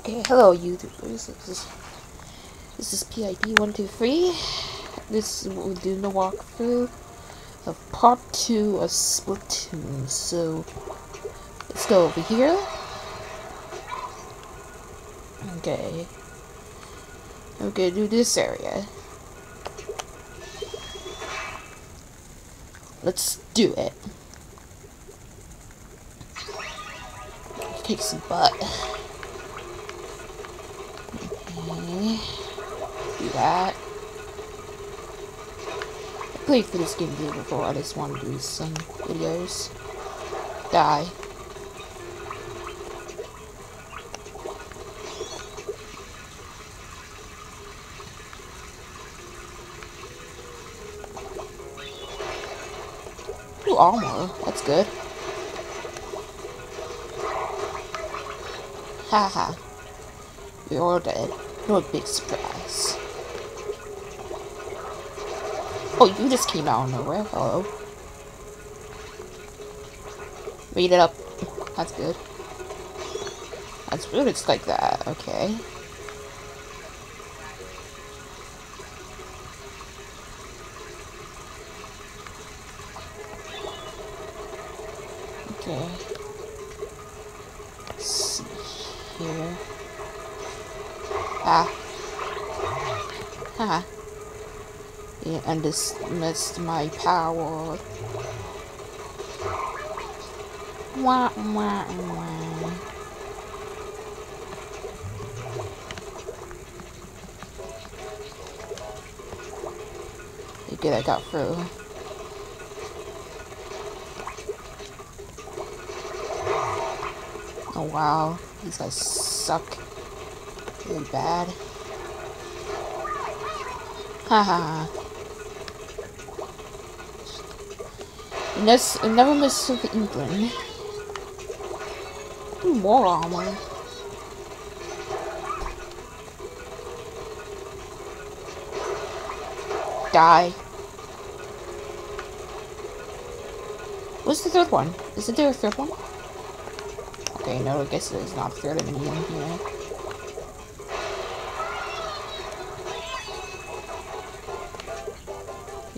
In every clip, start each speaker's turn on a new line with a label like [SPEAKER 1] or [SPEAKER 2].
[SPEAKER 1] Okay, hello YouTubers. This is this is Pit123. This is what we're doing the walkthrough of part two of Splatoon. So let's go over here. Okay. Gonna do this area. Let's do it. Kick some butt. Do that. I played for this game before, I just want to do some videos. Die. Ooh, armor. That's good. Haha. You're dead. No big surprise. Oh, you just came out of nowhere. Hello. Read it up. That's good. That's weird it's like that. Okay. Okay. Let's see here. Ah. Haha. Yeah, and this missed my power. Wah, wah, wah. Good, I got through. Oh wow, these guys suck really bad. Haha. Never miss with England. More armor. Die. What's the third one? Isn't there a third one? Okay, no, I guess there's not third in here.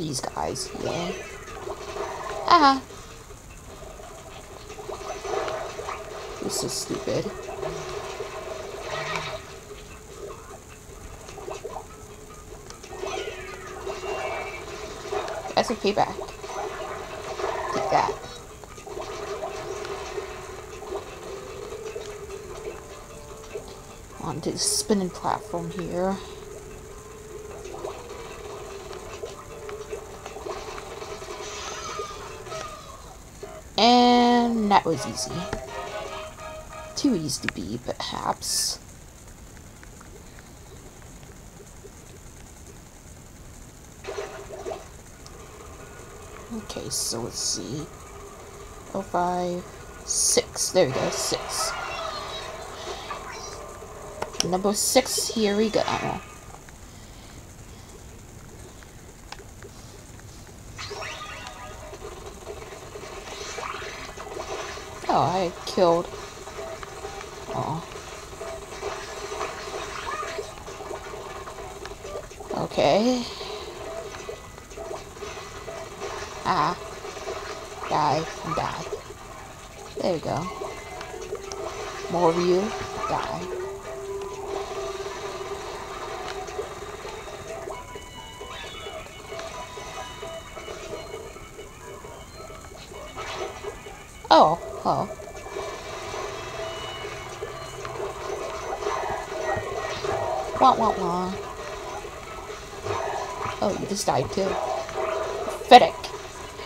[SPEAKER 1] These guys, yeah. Ah. This is stupid. That's a payback. Take that. Onto the spinning platform here. And that was easy. Too easy to be, perhaps. Okay, so let's see. Oh, five, six. There we go, six. Number six, here we go. Oh, I killed. Oh. Okay. Ah. Die. Die. There you go. More of you. Die. Oh. Oh. Wah wah wah. Oh, you just died too. Pathetic.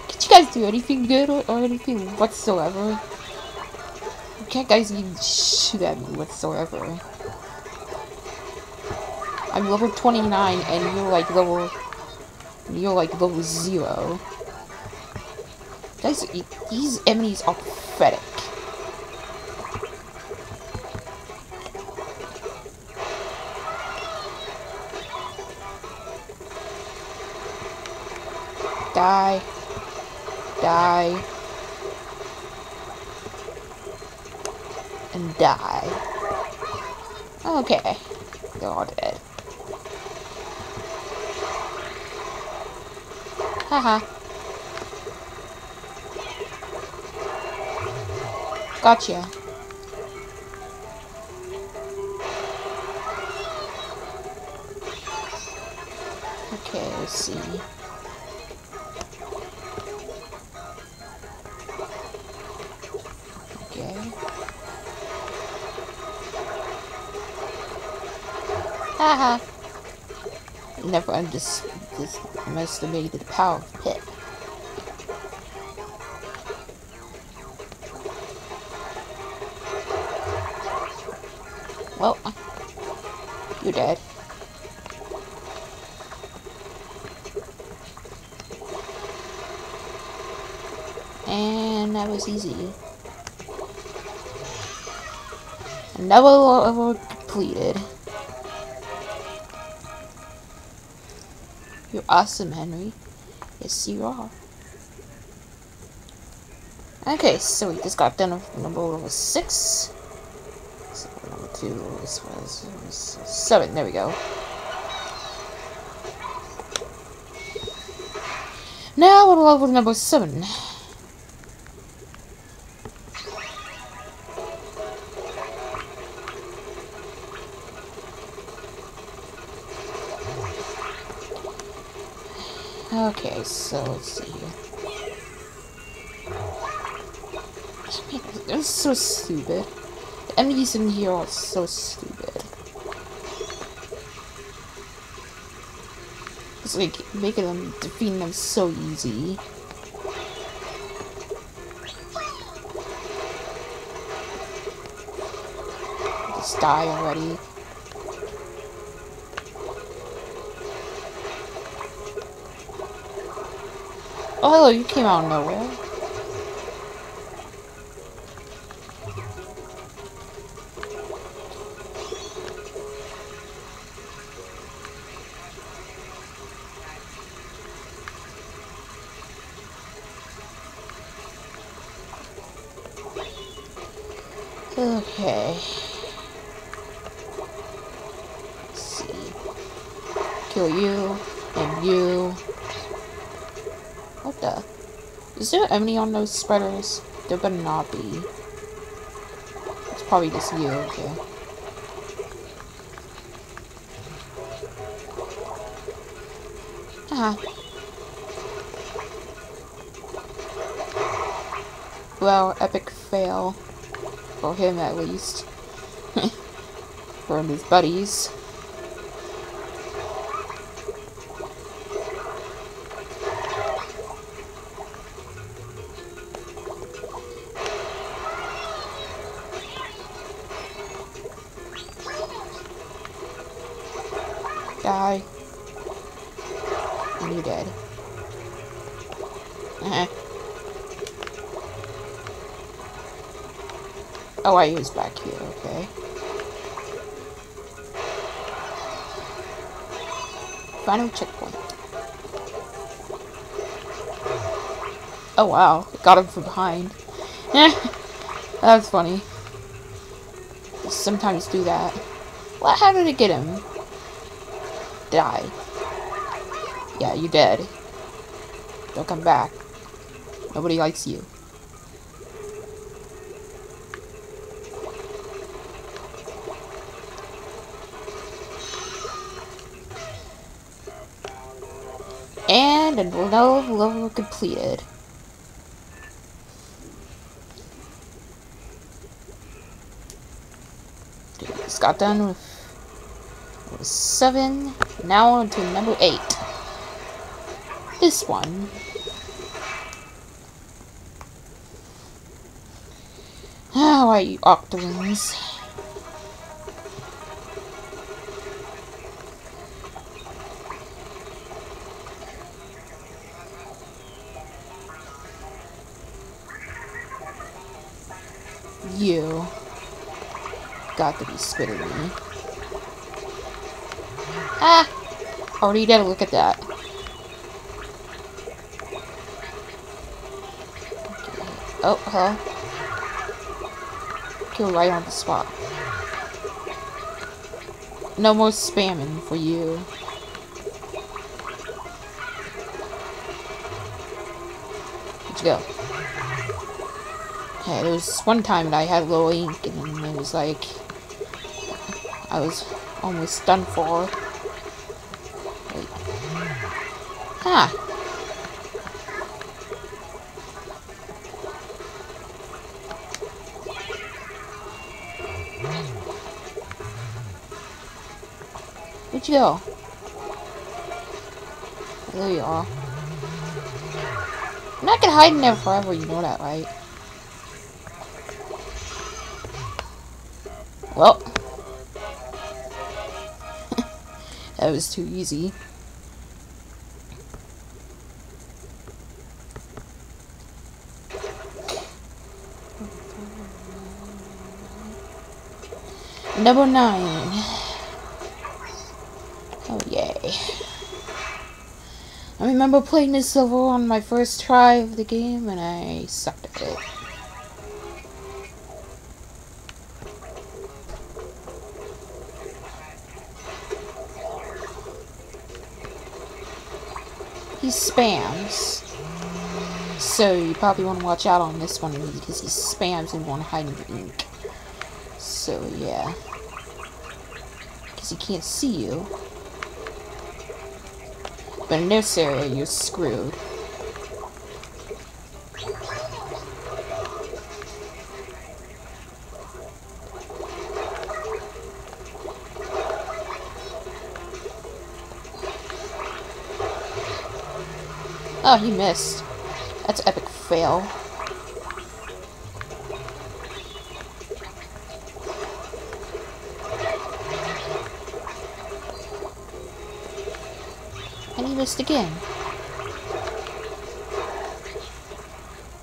[SPEAKER 1] Can't you guys do anything good or, or anything whatsoever? You can't guys even shoot at me whatsoever. I'm level 29 and you're like level... You're like level 0. Guys, these enemies are pathetic. Die. Die. And die. Okay. They're all dead. Haha. Gotcha. Okay, let's see. Okay. Haha. Never underestimated the power of Pit. Dead. And that was easy. Another level completed. You're awesome, Henry. Yes, you are. Okay, so we just got done with number level 6. So number 2, this was, 7, there we go. Now we're level number 7. Okay, so let's see here. That's so stupid. Enemies in here are so stupid. It's like making them defeating them so easy. Just die already. Oh, hello, you came out of nowhere. Okay. Let's see. Kill you, and you. What the? Is there any on those spreaders? There better not be. It's probably just you, okay. Ah. Well, epic fail. For him, at least. For his buddies. Die. And you dead. Uh -huh. Oh, I was back here, okay. Final checkpoint. Oh wow, got him from behind. That's funny. Sometimes do that. What? How did it get him? Die. Yeah, you dead. Don't come back. Nobody likes you. And another level completed. Just got done with seven. Now on to number eight. This one. Are you, Octolings? You got to be spitting me. Ah! Already dead, look at that. Oh, huh? Kill right on the spot. No more spamming for you. Let's go. Okay, there was one time that I had low ink and it was like I was almost done for. Wait. Ah. Where'd you go? There you are. I'm not gonna hide in there forever, you know that, right? Well. that was too easy. Number nine. Oh, yay. I remember playing this level on my first try of the game, and I sucked at it. He spams. So you probably want to watch out on this one because he spams and want to hide in the ink. So yeah. Because he can't see you. But in this area, you're screwed. Oh, he missed. That's epic fail. And he missed again.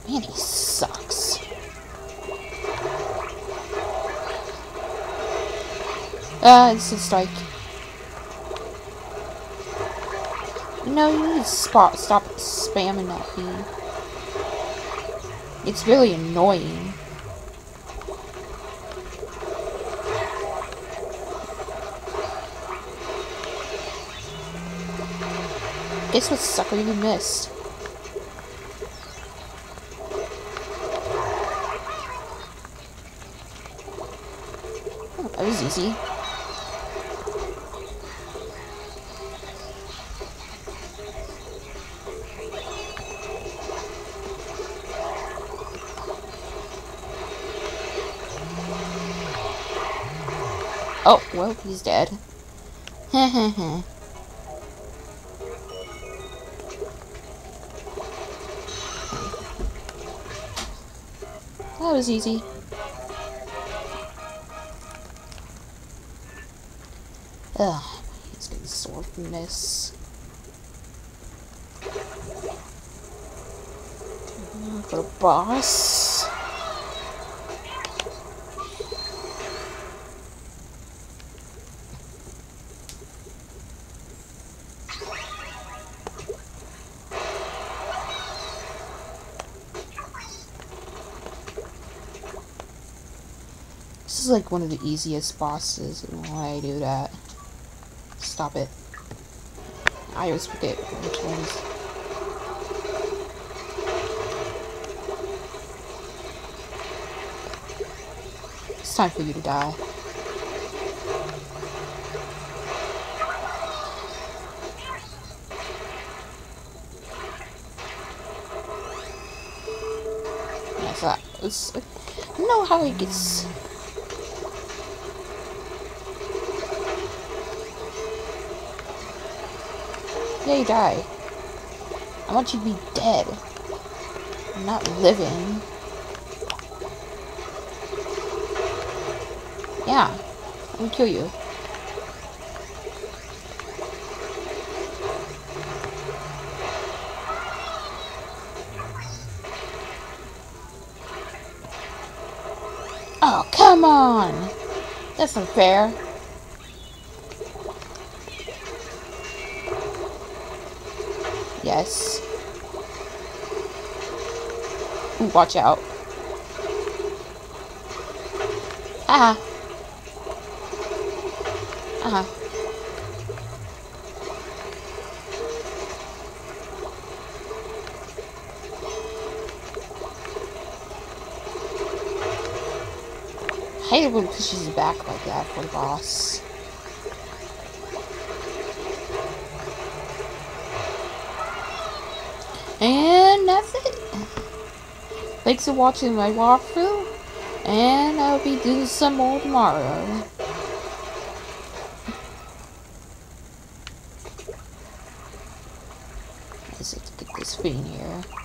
[SPEAKER 1] Man, he sucks. Ah, it's a strike. No, you need to spot, stop spamming that thing. It's really annoying. Guess what sucker you missed? Oh, that was easy. Oh, well, he's dead. That was easy. Ugh, he's getting sore from this. The boss. This is like one of the easiest bosses, why do that. Stop it. I always forget which ones. It's time for you to die. Yeah, so that was, I don't know how he gets Yeah, you die. I want you to be dead. I'm Not living. Yeah. I'm gonna kill you. Oh, come on! That's unfair. Yes. Ooh, watch out. Ah. Uh-huh. I hate it when pushes back like that for the boss. And that's it. Thanks for watching my walkthrough. And I'll be doing some more tomorrow. Let's get this thing here.